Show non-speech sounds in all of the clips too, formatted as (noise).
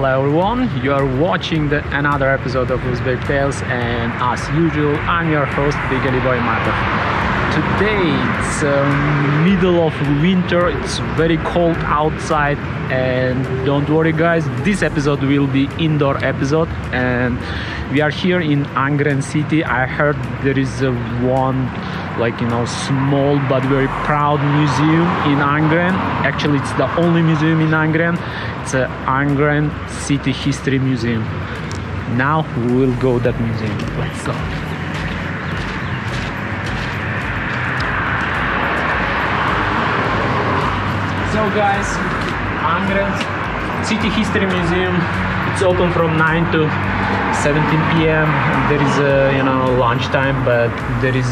Hello everyone, you are watching the, another episode of Uzbek Tales and as usual I'm your host Begaliboy Matov. Today it's uh, middle of winter, it's very cold outside and don't worry guys, this episode will be indoor episode and we are here in Angren city. I heard there is a one like you know small but very proud museum in Angren. Actually, it's the only museum in Angren. It's a Angren City History Museum. Now we will go that museum. Let's go. So guys, Angren City History Museum. It's open from 9 to 17 p.m. There is a you know lunchtime, but there is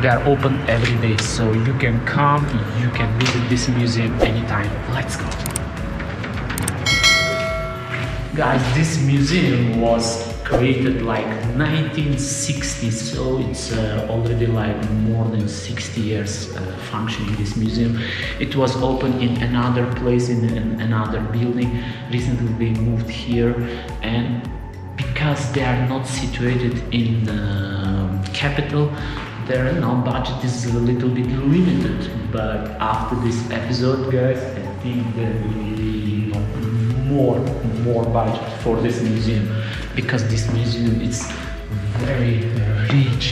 they are open every day, so you can come, you can visit this museum anytime. Let's go. Guys, this museum was created like 1960, so it's uh, already like more than 60 years uh, functioning this museum. It was opened in another place in, in another building. Recently they moved here and because they are not situated in the capital, their know, budget is a little bit limited. But after this episode, guys, I think there will be more more budget for this museum because this museum is very rich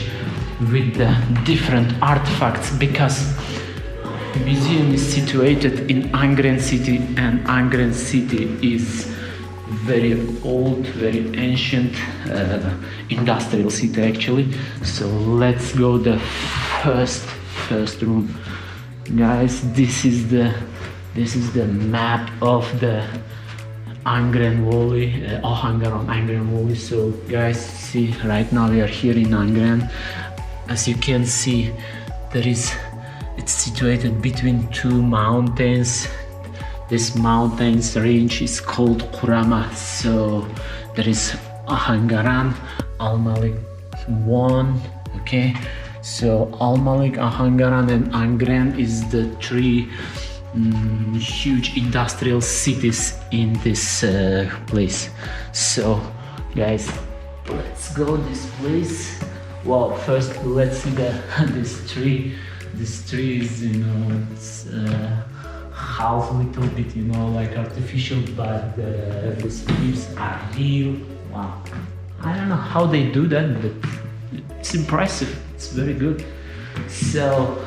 with the different artifacts because museum is situated in Angren city and Angren city is very old, very ancient uh, industrial city actually. So let's go the first first room, guys. This is the this is the map of the Angren Valley, uh, Ahangaron Angren Valley. So guys, see right now we are here in Angren. As you can see, there is it's situated between two mountains this mountains range is called Kurama. So there is Ahangaran, Almalyk 1, okay. So Almalyk, Ahangaran, and Angren is the three um, huge industrial cities in this uh, place. So guys, let's go this place. Well, first let's see the (laughs) this tree. This tree is you know it's. Uh, half little bit, you know, like artificial, but uh, the sleeves are real. Wow. I don't know how they do that, but it's impressive. It's very good. So,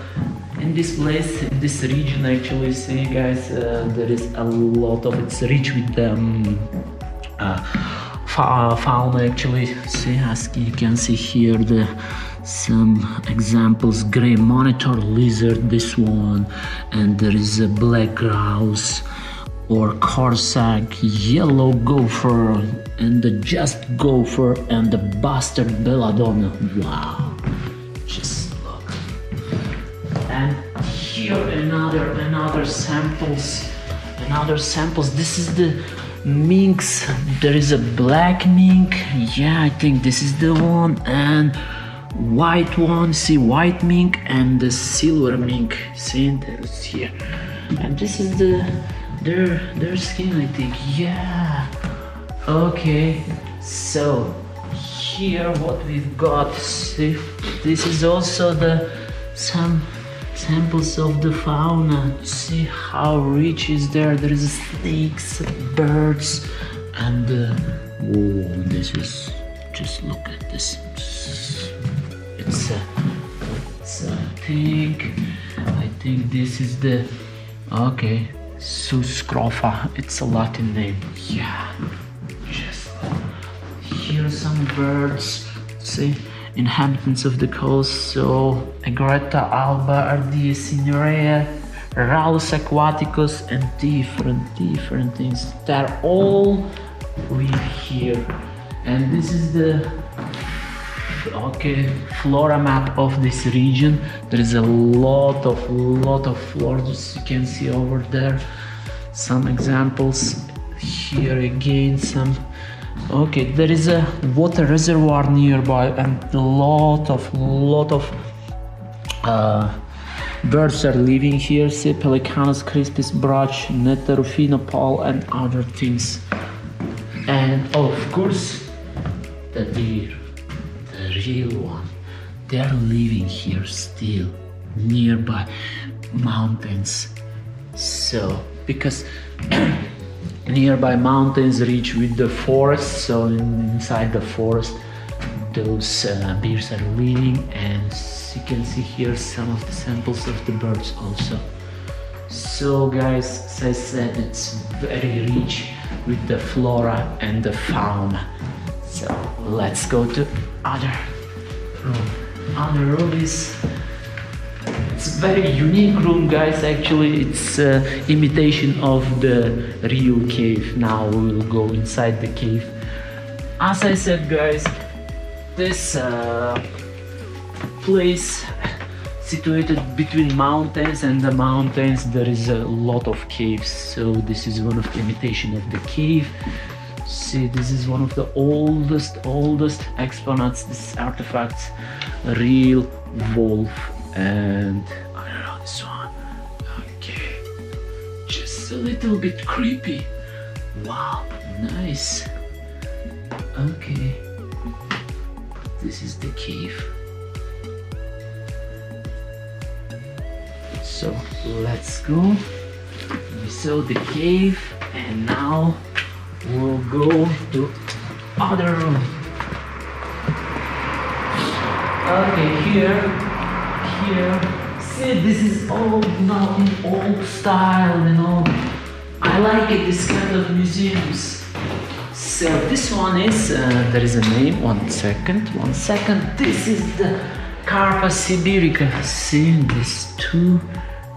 in this place, in this region, actually, see, guys, uh, there is a lot of it's rich with um, uh, fauna. Actually, see, as you can see here, the some examples gray monitor lizard this one and there is a black grouse or corsac yellow gopher and the just gopher and the bustard belladonna wow just here another another samples another samples. This is the minks there is a black mink yeah i think this is the one. And white one see white mink and the silver mink see here. And this is the their their skin i think. Yeah. Okay. So here what we've got. See this is also the some samples of the fauna see how rich is there. There is snakes birds and uh, oh this is just look at this. It's a, it's a think I think this is the okay Sus scrofa. It's a Latin name. Yeah. Just here some birds. See inhabitants of the coast. So Egretta alba Ardea cinerea Rallus aquaticus and different different things. That all live here. And this is the okay flora map of this region. There is a lot of lot of flowers you can see over there. Some examples. Here again some okay there is a water reservoir nearby and a lot of lot of uh, birds are living here. See Pelecanus crispus brach netter rufina pal and other things. And of course the deer the real one. They're living here still nearby mountains. So because (clears throat) nearby mountains reach with the forest so inside the forest those uh, bears are living and you can see here some of the samples of the birds also. So guys as i said it's very rich with the flora and the fauna. So let's go to other room. Other room is very unique room guys. Actually it's uh, imitation of the real cave. Now we'll go inside the cave. As i said guys this uh, place situated between mountains and the mountains there is a lot of caves. So this is one of the imitation of the cave. See this is one of the oldest oldest exponents this artifacts real wolf and i don't know this one. Okay. Just a little bit creepy. Wow nice. Okay. This is the cave. So let's go. We saw the cave and now we'll go to other room. Okay here here see this is all now in old style you know i like it this kind of museums so this one is, uh, there is a name, one second, one second. This is the Capra sibirica. See these two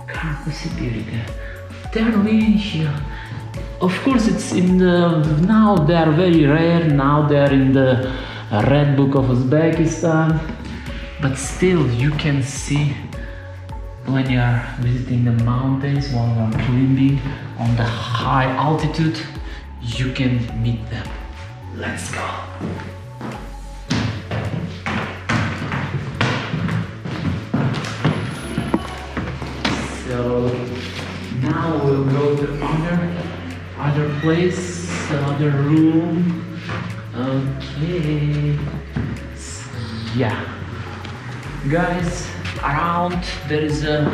Capra sibirica. They're living here. Of course, it's in the, now they are very rare. Now they are in the Red Book of Uzbekistan. But still, you can see when you are visiting the mountains, while you are climbing on the high altitude you can meet them. Let's go. So now we'll go to other other place, other room. Okay. Yeah. Guys, around there is a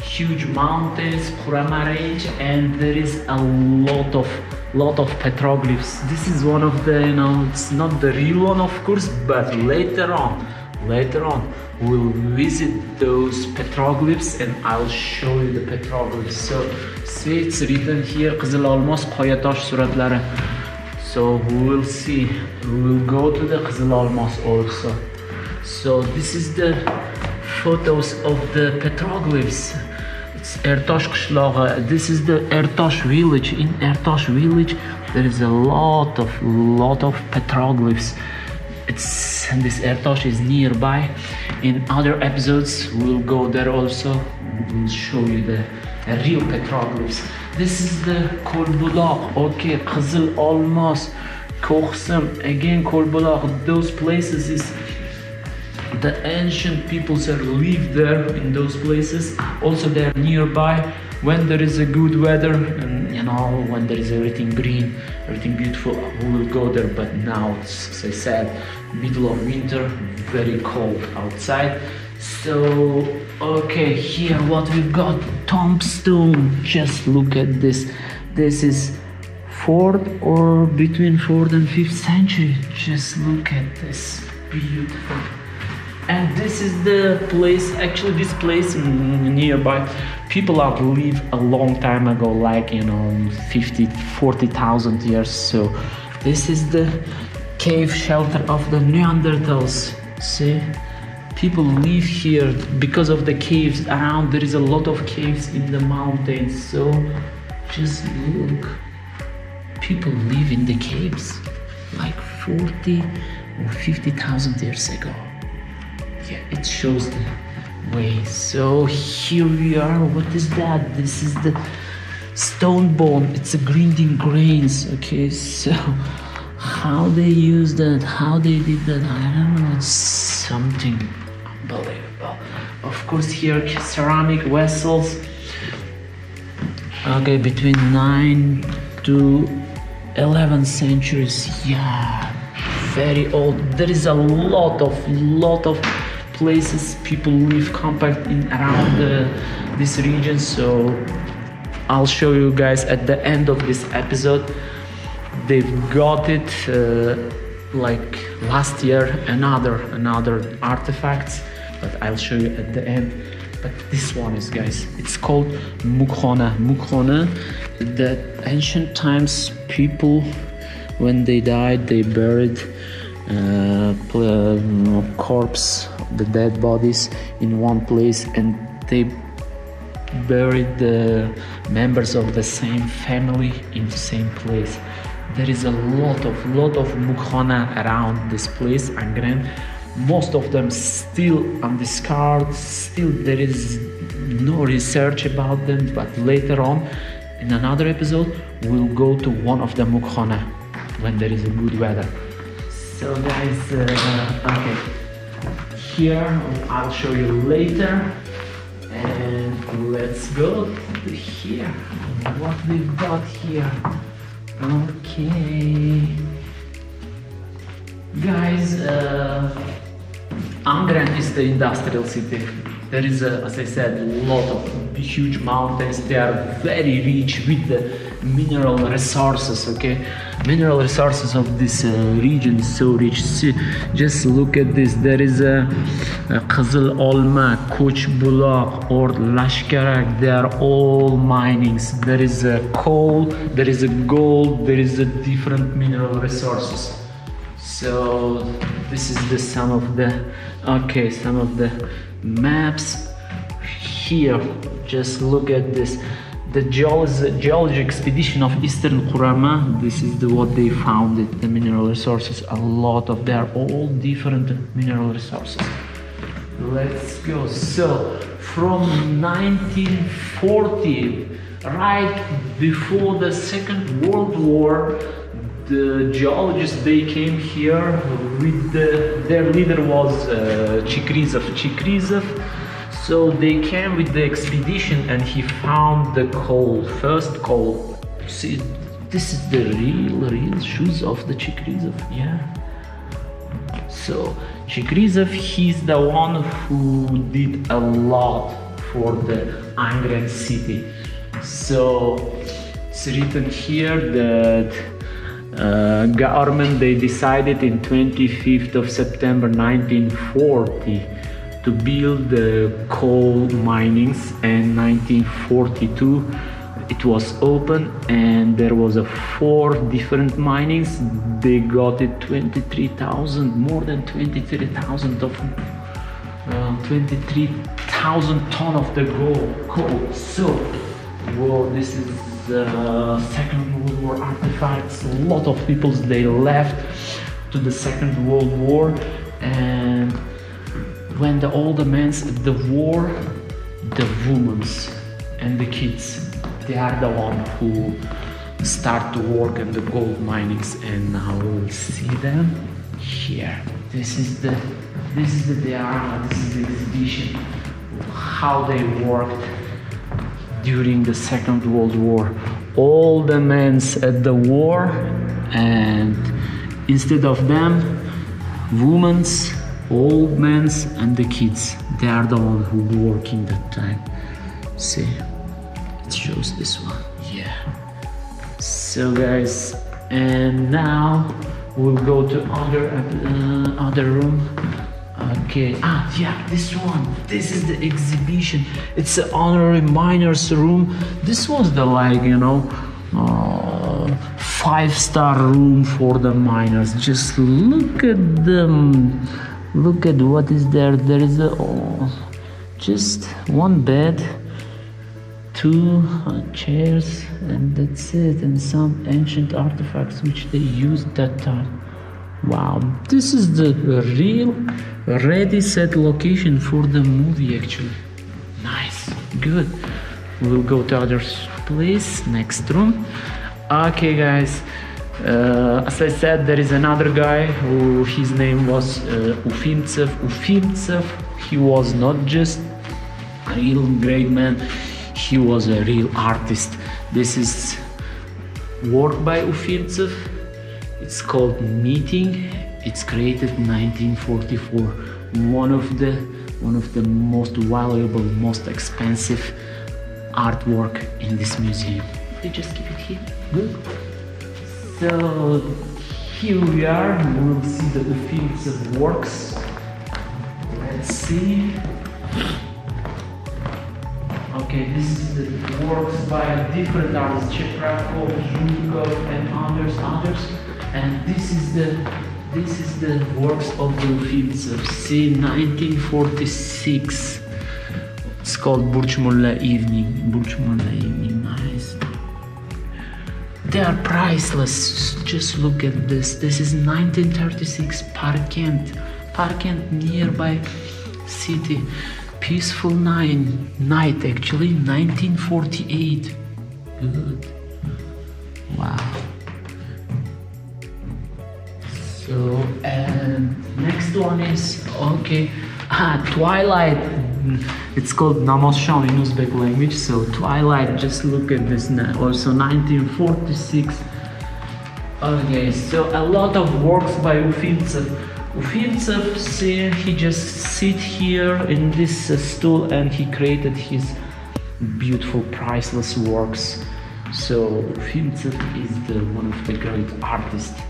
huge mountains, Kurama range, and there is a lot of lot of petroglyphs. This is one of the, you know, it's not the real one, of course, but later on, later on, we'll visit those petroglyphs and I'll show you the petroglyphs. So, see, it's written here, Qizil Olmos, suratlari. So, we will see, we will go to the Qizil Olmos also. So, this is the photos of the petroglyphs. Ertosh qishlog'i. This is the Ertosh village. In Ertosh village, there is a lot of lot of petroglyphs. It's and this Ertosh is nearby. In other episodes, we'll go there also. We'll show you the real petroglyphs. This is the Kolbulaq. Okay, Qizil Olmos, Ko'qsim. Again, Kolbulaq. Those places is the ancient peoples that live there in those places. Also they're nearby. When there is a good weather and you know when there is everything green everything beautiful we will go there. But now as i said middle of winter very cold outside. So okay here what we've got? Tombstone. Just look at this. This is fourth or between fourth and fifth century. Just look at this beautiful and this is the place actually this place nearby. People have lived a long time ago like you know 50 40,000 years. So this is the cave shelter of the neanderthals. See? People live here because of the caves around. There is a lot of caves in the mountains. So just look. People live in the caves like 40 or 50,000 years ago yeah, it shows the way. So here we are. What is that? This is the stone bone. It's a grinding grains. Okay, so how they use that, how they did that, I don't know. It's something unbelievable. Of course, here ceramic vessels. Okay, between nine to 11th centuries yeah very old there is a lot of lot of places people live compact in around the, this region so i'll show you guys at the end of this episode. They've got it uh, like last year another another artifacts but i'll show you at the end. But this one is guys it's called mukhona. Mukhona the ancient times people when they died they buried Uh, uh, corpse the dead bodies in one place and they buried the members of the same family in the same place there is a lot of lot of mukhana around this place Angren most of them still undiscovered. still there is no research about them but later on in another episode we'll go to one of the mukhana when there is a good weather so guys uh, okay. Here i'll show you later. And let's go to here. What we've got here? Okay. Guys uh, Angren is the industrial city. There is, a, as I said, a lot of huge mountains. They are very rich with the mineral resources. Okay, mineral resources of this uh, region so rich. See, just look at this. There is a, a Kızıl Olma, Bulak, or Lashkarak. They are all minings. There is a coal. There is a gold. There is a different mineral resources. So this is the some of the okay some of the maps here just look at this the geology, expedition of eastern Kurama this is the what they found it, the mineral resources. A lot of they are all different mineral resources. Let's go. So from 1940 right before the second world war the geologists they came here with the, their leader was uh, Chikrizov. Chikrizov so they came with the expedition and he found the coal first coal. See this is the real real shoes of the Chikrizov. Yeah. So Chikrizov he's the one who did a lot for the Angren city. So it's written here that uh, government they decided in 25th of September 1940 to build the coal minings and 1942 it was open and there was a four different minings they got it 23,000 more than 23,000 of uh, 23,000 ton of the coal so well this is the Second World War artifacts. A lot of people they left to the Second World War, and when the older men, at the war, the women and the kids, they are the one who start to work in the gold minings, and now we'll see them here. This is the this is the diorama. This is the exhibition. How they worked during the Second World War. All the men's at the war, and instead of them, women, old men, and the kids. They are the ones who working that time. See, it shows this one. Yeah. So guys, and now we'll go to other uh, other room Okay, ah, yeah, this one. This is the exhibition. It's the honorary miners room. This was the like, you know, uh, five-star room for the miners. Just look at them. Look at what is there. There is a oh, just one bed, two uh, chairs, and that's it. And some ancient artifacts which they used that time. Wow, this is the real ready set location for the movie actually. Nice, good. We'll go to other place, next room. Okay guys, uh, as I said, there is another guy who his name was uh, Ufimtsev. Ufimtsev, he was not just a real great man, he was a real artist. This is work by Ufimtsev. It's called Meeting. It's created 1944. One of the one of the most valuable, most expensive artwork in this museum. They just keep it here. Good. So here we are. We'll see the fields of works. Let's see. Okay, this is the works by different artists, Cheprakov, Zhukov, and others, others. And this is the this is the works of the Ufimtsev. See, 1946. It's called Burj Evening. Burj Evening, nice. They are priceless. Just look at this. This is 1936 Parkent. Parkent nearby city. Peaceful nine night actually 1948. Good. Wow. So and next one is okay. Ah, Twilight. It's called Namazsham in Uzbek language. So Twilight. Just look at this now. Also 1946. Okay, so a lot of works by Ufimtsev. Ufimtsev, see, he just sit here in this uh, stool and he created his beautiful, priceless works. So Ufimtsev is the one of the great artists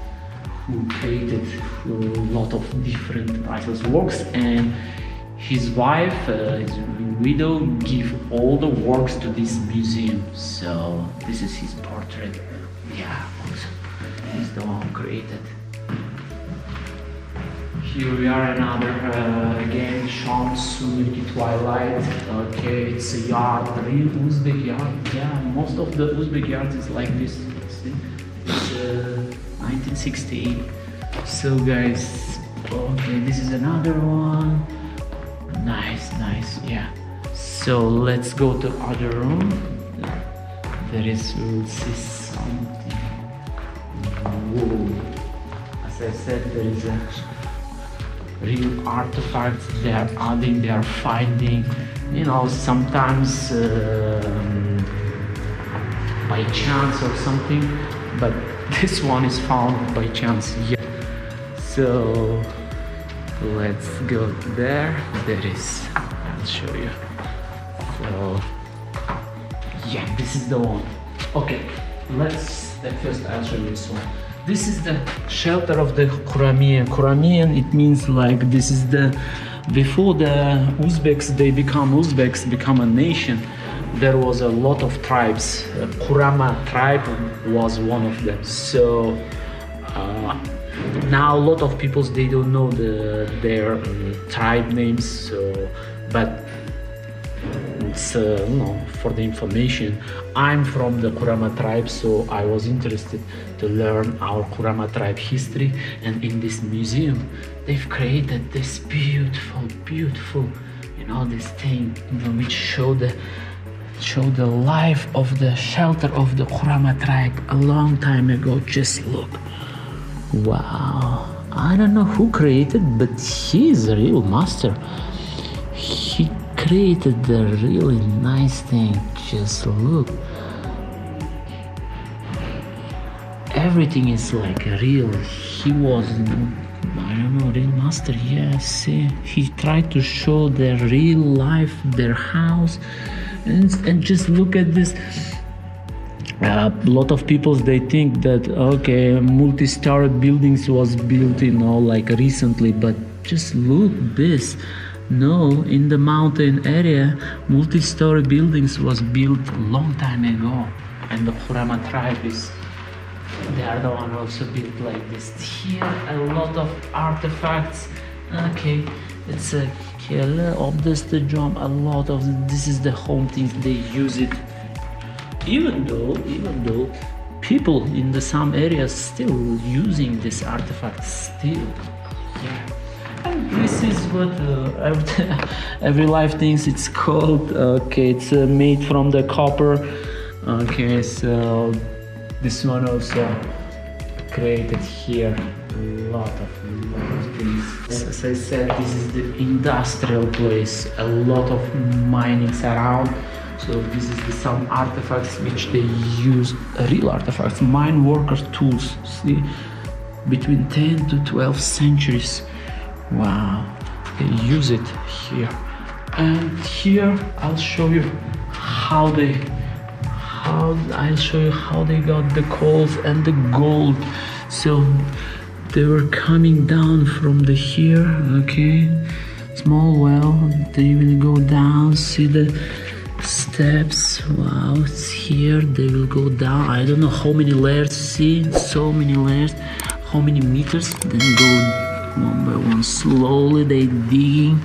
who created a lot of different priceless works and his wife, uh, his widow, give all the works to this museum. So this is his portrait. Yeah, he's the one who created. Here we are another uh, again Sham Sunaki Twilight. Okay, it's a yard, real Uzbek yard. Yeah, most of the Uzbek yards is like this. See? It's uh, 1968. So guys, okay, this is another one. Nice, nice, yeah. So let's go to other room. There is, we'll see something. Whoa. As I said, there is a real artifacts they are adding, they are finding. You know, sometimes um, by chance or something, but (laughs) this one is found by chance. Yeah. So let's go there. There is. I'll show you. So yeah, this is the one. Okay, let's. First, you this one. This is the shelter of the Kuramian. Kuramian, it means like this is the before the Uzbeks they become Uzbeks, become a nation. There was a lot of tribes. Kurama tribe was one of them. So uh, now a lot of peoples they don't know the their um, tribe names. So, but it's uh, you know for the information. I'm from the kurama tribe so i was interested to learn our kurama tribe history. And in this museum they've created this beautiful beautiful you know this thing you know, which show the show the life of the shelter of the kurama tribe a long time ago. Just look wow i don't know who created but he's a real master he created the really nice thing. Just look. Everything is like real. He was, I don't know, real master. Yes, see, he tried to show their real life, their house, and, and just look at this. Uh, a lot of people they think that okay, multi-story buildings was built, you know, like recently, but just look this no, in the mountain area, multi-story buildings was built long time ago, and the Kurama tribe is the one also built like this. Here, a lot of artifacts. Okay, it's a killer of this the jump. A lot of this is the home things they use it. Even though, even though people in the some areas still using this artifact still. Yeah. This is what uh, every, (laughs) every life thinks it's called. Okay it's uh, made from the copper. Okay so this one also created here a lot of, lot of things. As i said this is the industrial place. A lot of minings around So this is the, some artifacts which they use, real artifacts, mine worker tools. See, between 10 to 12 centuries. Wow, they use it here. And here I'll show you how they how I'll show you how they got the coals and the gold. So they were coming down from the here, okay, small well. They will go down. See the steps. Wow, it's here. They will go down. I don't know how many layers. See, so many layers. How many meters? Then go one by one slowly. They digging.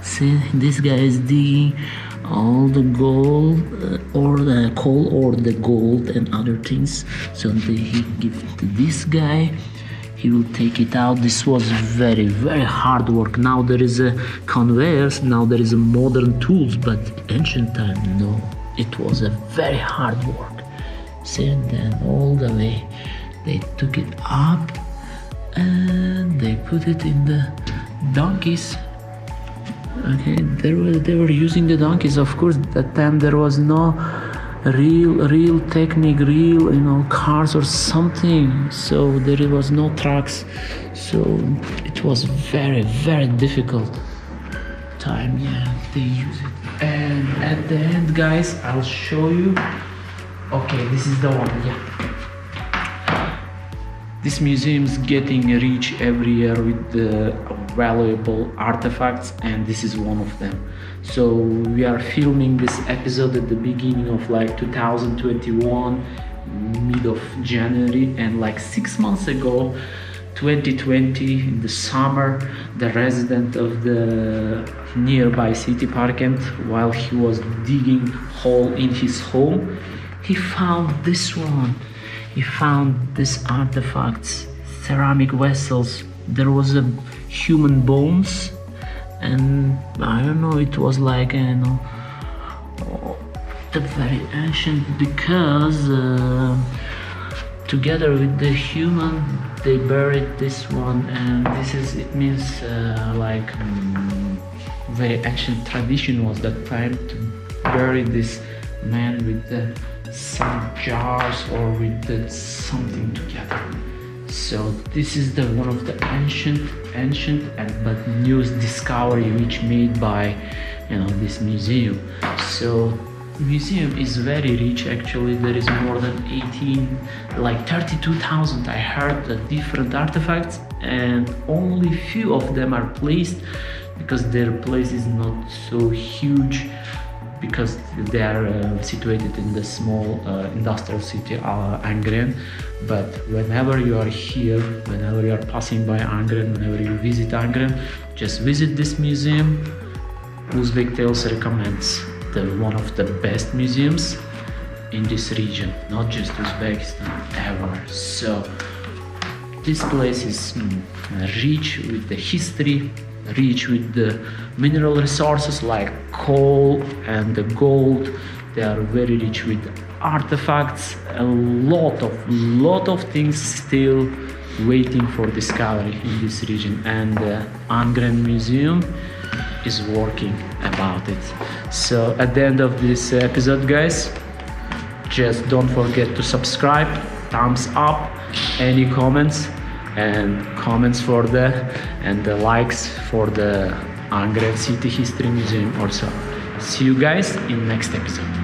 See, this guy is digging all the gold uh, or the coal or the gold and other things so they give to this guy he will take it out this was very very hard work. Now there is a conveyors now there is a modern tools but ancient time no. It was a very hard work. And then all the way. They took it up and they put it in the donkeys. Okay they were they were using the donkeys. Of course that time there was no real real technique real you know cars or something. So there was no trucks. So it was very very difficult time. Yeah they use it. And at the end guys i'll show you. Okay this is the one. Yeah this museum is getting rich every year with valuable artifacts and this is one of them. So we are filming this episode at the beginning of like 2021, mid of January and like six months ago 2020 in the summer the resident of the nearby city park and while he was digging hole in his home he found this one he found these artifacts, ceramic vessels. There was a human bones, and I don't know. It was like you know, the very ancient because uh, together with the human they buried this one, and this is it means uh, like um, very ancient tradition was that time to bury this man with the some jars or we did something together. So this is the one of the ancient ancient and but newest discovery which made by you know this museum. So museum is very rich actually. There is more than 18 like 32,000 I heard the different artifacts and only few of them are placed because their place is not so huge because they are uh, situated in the small uh, industrial city uh, Angren. But whenever you are here, whenever you are passing by Angren, whenever you visit Angren, just visit this museum. Uzbek Tales recommends the one of the best museums in this region, not just Uzbekistan, ever. So this place is mm, rich with the history, rich with the mineral resources like coal and the gold. They are very rich with artifacts. A lot of lot of things still waiting for discovery in this region. And the Angren Museum is working about it. So at the end of this episode guys just don't forget to subscribe thumbs up any comments and comments for the and the likes for the Angren City History Museum also. See you guys in next episode.